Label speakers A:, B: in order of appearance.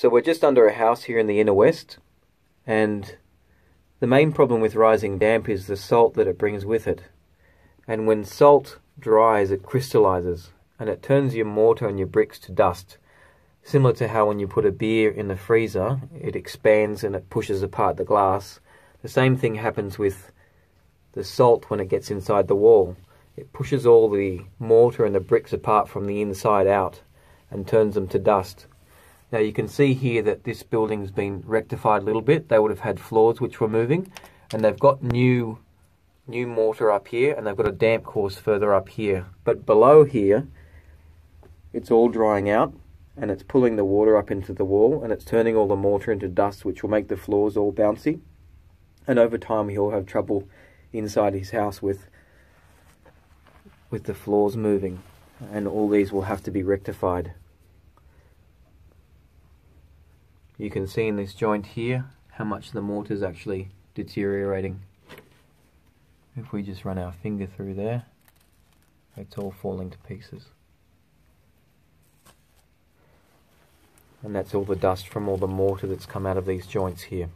A: So we're just under a house here in the inner west, and the main problem with rising damp is the salt that it brings with it. And when salt dries, it crystallizes and it turns your mortar and your bricks to dust. Similar to how when you put a beer in the freezer, it expands and it pushes apart the glass. The same thing happens with the salt when it gets inside the wall. It pushes all the mortar and the bricks apart from the inside out and turns them to dust. Now you can see here that this building's been rectified a little bit. They would have had floors which were moving and they've got new new mortar up here and they've got a damp course further up here. But below here it's all drying out and it's pulling the water up into the wall and it's turning all the mortar into dust which will make the floors all bouncy. And over time he'll have trouble inside his house with with the floors moving and all these will have to be rectified. You can see in this joint here how much the mortar is actually deteriorating. If we just run our finger through there, it's all falling to pieces. And that's all the dust from all the mortar that's come out of these joints here.